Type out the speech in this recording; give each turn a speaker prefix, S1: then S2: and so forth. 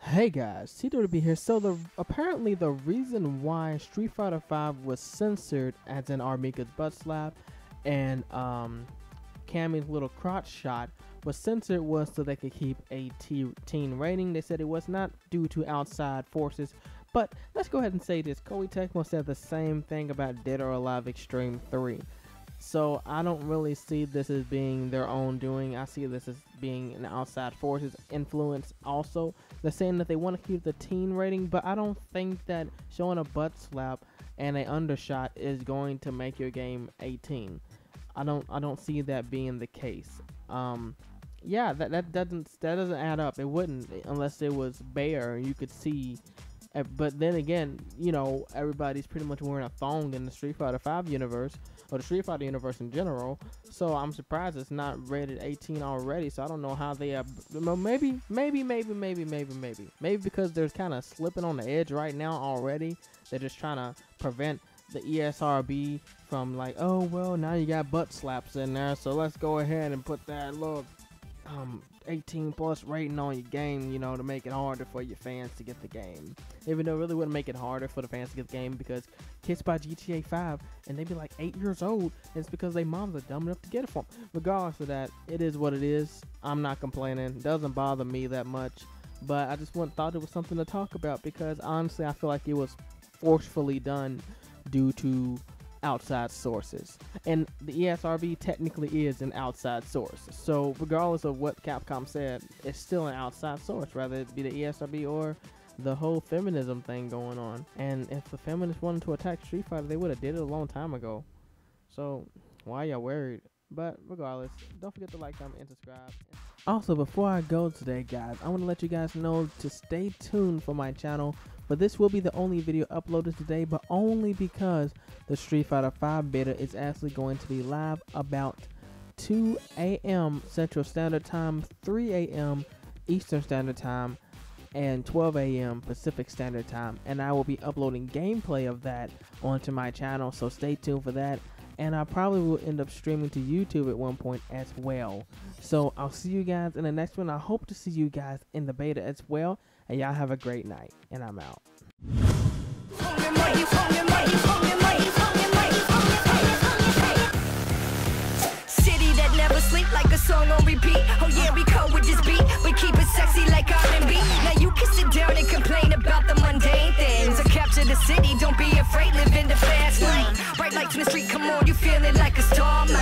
S1: Hey guys, T2B here. So the apparently the reason why Street Fighter V was censored as in R. Mika's butt slap and um Cammy's little crotch shot was censored was so they could keep a T- teen rating. They said it was not due to outside forces. But let's go ahead and say this. Koei Tecmo said the same thing about Dead or Alive Extreme 3. So I don't really see this as being their own doing. I see this as being an outside forces influence also. They're saying that they want to keep the teen rating, but I don't think that showing a butt slap and a undershot is going to make your game 18. I don't I don't see that being the case. Um yeah, that that doesn't that doesn't add up. It wouldn't unless it was bare and you could see Eh, but then again, you know, everybody's pretty much wearing a thong in the Street Fighter 5 universe or the Street Fighter universe in general. So I'm surprised it's not rated 18 already. So I don't know how they well, Maybe, maybe, maybe, maybe, maybe, maybe, maybe because they're kind of slipping on the edge right now already. They're just trying to prevent the ESRB from like, oh well, now you got butt slaps in there, so let's go ahead and put that little um 18 plus rating on your game, you know, to make it harder for your fans to get the game. Even though it really wouldn't make it harder for the fans to get the game because kids buy GTA 5 and they be like 8 years old, and it's because their moms are dumb enough to get it for them. Regardless of that, it is what it is. I'm not complaining. It doesn't bother me that much, but I just thought it was something to talk about because honestly, I feel like it was forcefully done due to outside sources. And the ESRB technically is an outside source. So regardless of what Capcom said, it's still an outside source, whether it be the ESRB or the whole feminism thing going on. And if the feminists wanted to attack Street Fighter, they would have did it a long time ago. So why are y'all worried? But regardless, don't forget to like, comment, and subscribe. Also, before I go today, guys, I want to let you guys know to stay tuned for my channel. But this will be the only video uploaded today, but only because the Street Fighter 5 beta is actually going to be live about 2 a.m. Central Standard Time, 3 a.m. Eastern Standard Time, and 12 a.m. Pacific Standard Time. And I will be uploading gameplay of that onto my channel, so stay tuned for that. And I probably will end up streaming to YouTube at one point as well. So I'll see you guys in the next one. I hope to see you guys in the beta as well. And y'all have a great night. And I'm out.
S2: In the street, come on, you feeling like a star, man.